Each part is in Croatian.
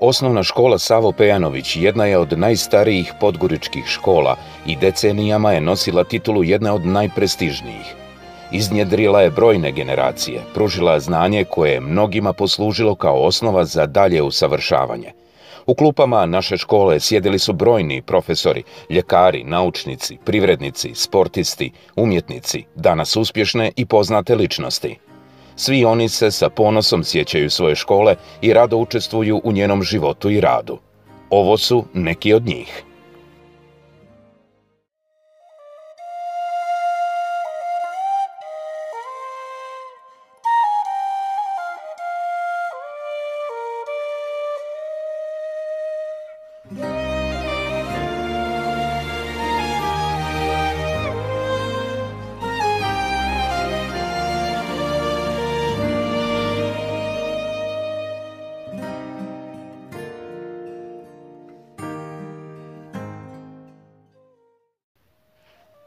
Osnovna škola Savo Pejanović jedna je od najstarijih podgoričkih škola i decenijama je nosila titulu jedne od najprestižnijih. Iznjedrila je brojne generacije, pružila znanje koje je mnogima poslužilo kao osnova za dalje usavršavanje. U klupama naše škole sjedili su brojni profesori, ljekari, naučnici, privrednici, sportisti, umjetnici, danas uspješne i poznate ličnosti. Svi oni se sa ponosom sjećaju svoje škole i rado učestvuju u njenom životu i radu. Ovo su neki od njih.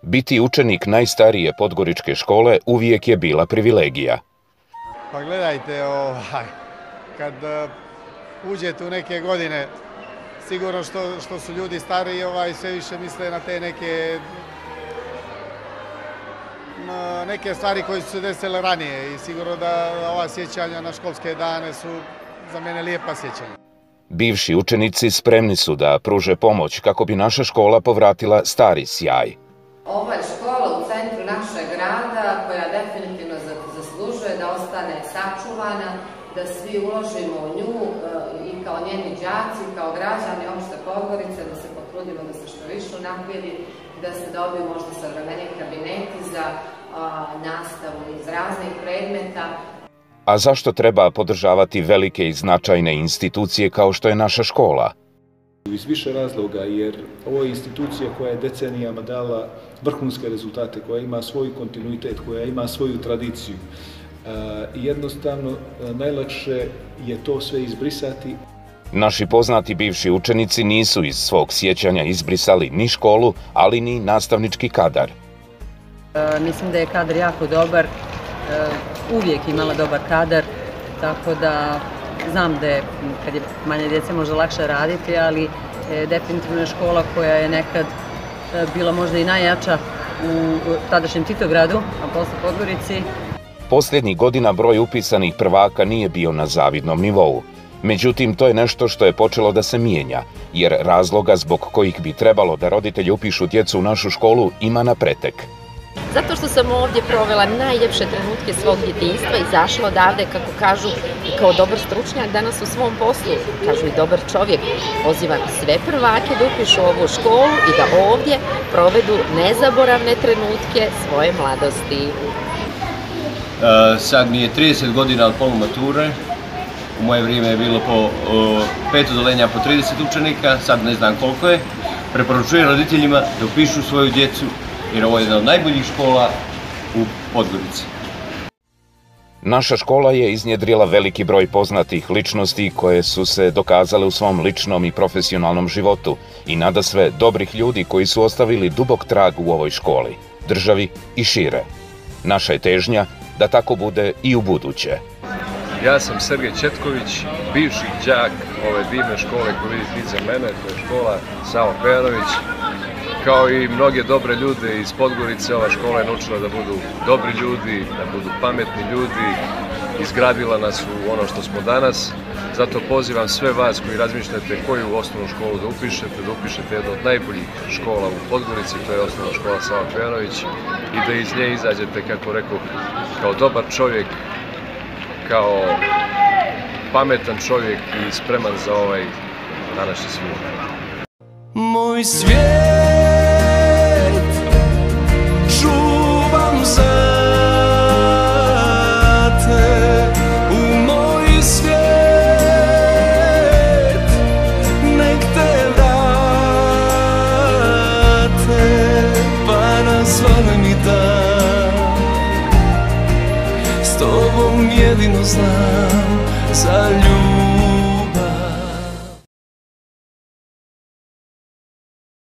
Biti učenik najstarije podgoričke škole uvijek je bila privilegija. Pa gledajte, ovaj, kad uh, uđete u neke godine, sigurno što, što su ljudi stariji, ovaj, sve više misle na te neke na neke stvari koje su se desile ranije i sigurno da ova sjećanja na školske dane su za mene lijepa sjećanja. Bivši učenici spremni su da pruže pomoć kako bi naša škola povratila stari sjaj. Ovo je škola u centru našeg grada koja definitivno zaslužuje da ostane sačuvana, da svi uložimo u nju e, i kao njeni đaci, kao građani opšte Podgorice, da se potrudimo da se što više naprijedi, da se dobiju možda savremenije kabineti za nastavu iz raznih predmeta. A zašto treba podržavati velike i značajne institucije kao što je naša škola? Iz više razloga, jer ovo je institucija koja je decenijama dala vrhunske rezultate, koja ima svoj kontinuitet, koja ima svoju tradiciju. I jednostavno, najlakše je to sve izbrisati. Naši poznati bivši učenici nisu iz svog sjećanja izbrisali ni školu, ali ni nastavnički kadar. E, mislim da je kadar jako dobar, e, uvijek imala dobar kadar, tako da znam da je kad je manje djece možda lakše raditi, ali e, definitivno je škola koja je nekad e, bila možda i najjača u tadašnjem Titogradu, a posle Podgorici. Posljednjih godina broj upisanih prvaka nije bio na zavidnom nivou. Međutim, to je nešto što je počelo da se mijenja, jer razloga zbog kojih bi trebalo da roditelji upišu djecu u našu školu ima na pretek. Zato što sam ovdje provela najljepše trenutke svog djetinjstva i zašla odavde, kako kažu, kao dobar stručnjak danas u svom poslu, kažu i dobar čovjek. Pozivam sve prvake da upišu ovu školu i da ovdje provedu nezaboravne trenutke svoje mladosti. E, sad mi je 30 godina od polumature, u moje vrijeme je bilo po pet odolenja po 30 učenika, sad ne znam koliko je. Preporučujem roditeljima da upišu svoju djecu jer ovo je jedna od najboljih škola u Podgorici. Naša škola je iznjedrila veliki broj poznatih ličnosti koje su se dokazale u svom ličnom i profesionalnom životu i nada sve dobrih ljudi koji su ostavili dubok trag u ovoj školi, državi i šire. Naša je težnja da tako bude i u buduće. Ja sam Sergej Četković, bivši đak ove divne škole koju vidite iza mene, to je škola Savo Pejarović, kao i mnoge dobre ljude iz Podgorice, ova škola je naučila da budu dobri ljudi, da budu pametni ljudi, izgradila nas u ono što smo danas. Zato pozivam sve vas koji razmišljate koju osnovnu školu da upišete, da upišete jednu od najboljih škola u Podgorici, to je osnovna škola Sava Pejanović, i da iz nje izađete, kako rekao, kao dobar čovjek, kao pametan čovjek i spreman za ovaj današnji svijet. Moj svijet jedino znam za ljubav